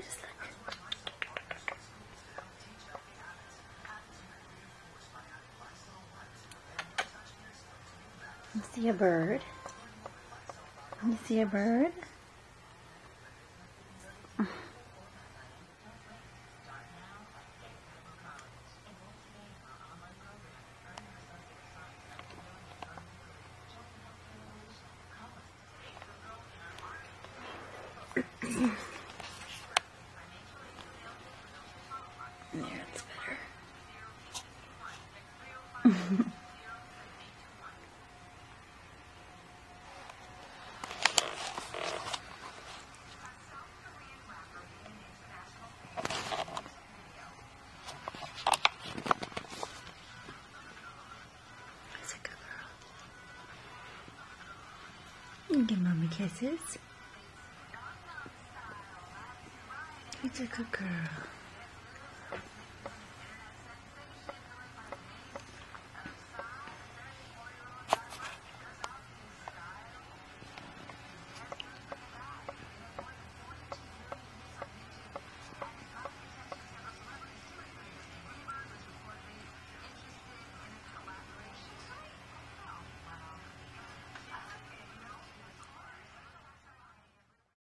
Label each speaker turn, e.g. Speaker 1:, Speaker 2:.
Speaker 1: just look. You see a bird? You see a bird? There, it's better. That's a good girl. Give mommy kisses. It's a good girl.